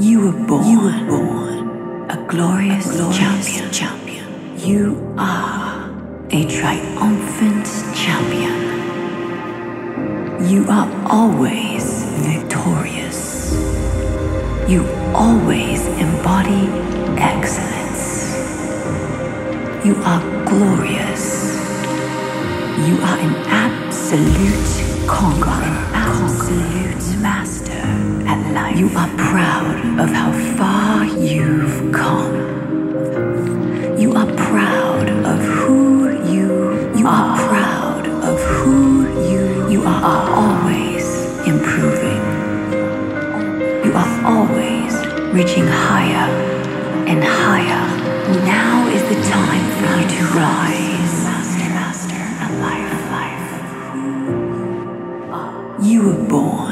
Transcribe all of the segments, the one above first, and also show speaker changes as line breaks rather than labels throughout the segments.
You were born. You were born a glorious, a glorious champion. champion. You are a triumphant champion. You are always victorious. You always embody excellence. You are glorious. You are an absolute conqueror, You are proud of how far you've come. You are proud of who you you are proud of who you you are always improving. You are always reaching higher and higher. Now is the time for you to rise. Master, master, a life, life. You were born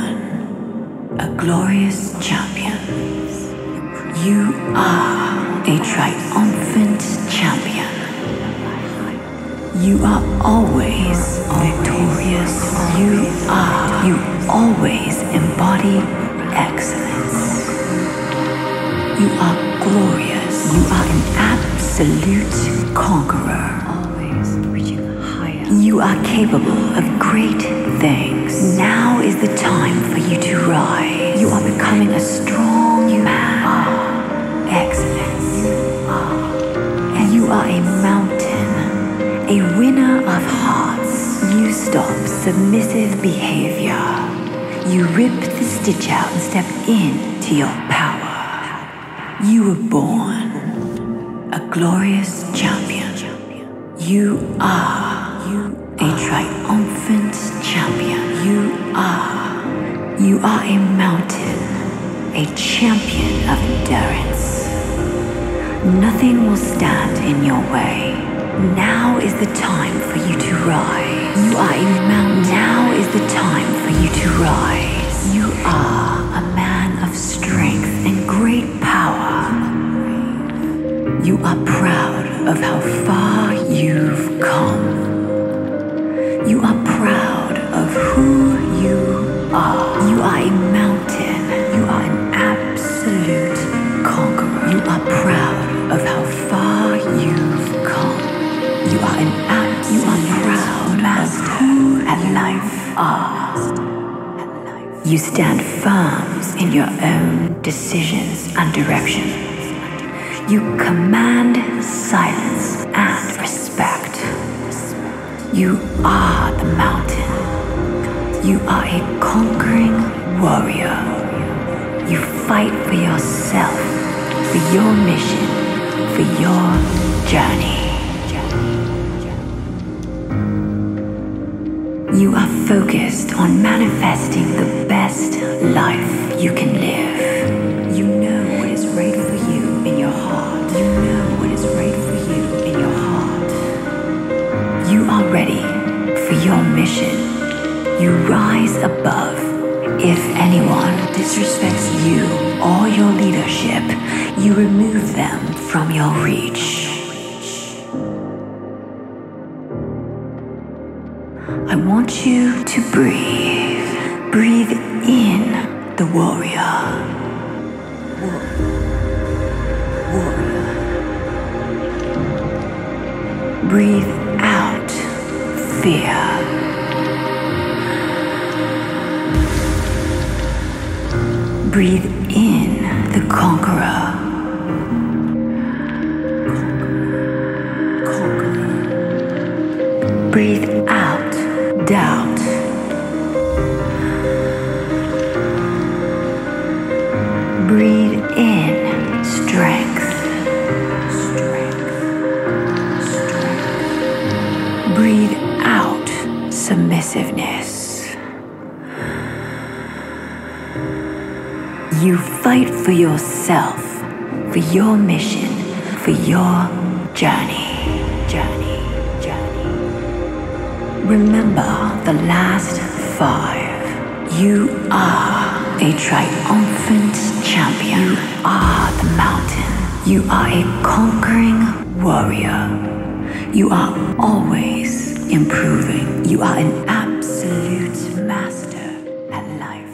glorious champion. You are a triumphant champion. You are always victorious. You are. You always embody excellence. You are glorious. You are an absolute conqueror. Always reaching higher. You are capable of great things. Now is the time for you to submissive behavior. You rip the stitch out and step into your power. You were born a glorious champion. You are a triumphant champion. You are. You are a mountain, a champion of endurance. Nothing will stand in your way. Now is the time for you to rise. You are a you to rise. You are a man of strength and great power. You are proud of how far you've come. You are proud of who you are. You are a mountain. You are an absolute conqueror. You are proud of how far you've come. You are an ab- You are proud of who at life are. You stand firm in your own decisions and direction. You command silence and respect. You are the mountain. You are a conquering warrior. You fight for yourself, for your mission, for your journey. You are focused on manifesting the best life you can live. You know what is right for you in your heart. You know what is right for you in your heart. You are ready for your mission. You rise above. If anyone disrespects you or your leadership, you remove them from your reach. I want you to breathe. Breathe in the warrior. Warrior. Breathe out fear. Breathe in the conqueror. Conqueror. Breathe out doubt. Breathe in strength. Breathe out submissiveness. You fight for yourself, for your mission, for your. Journey. Remember the last five. You are a triumphant champion. You are the mountain. You are a conquering warrior. You are always improving. You are an absolute master at life.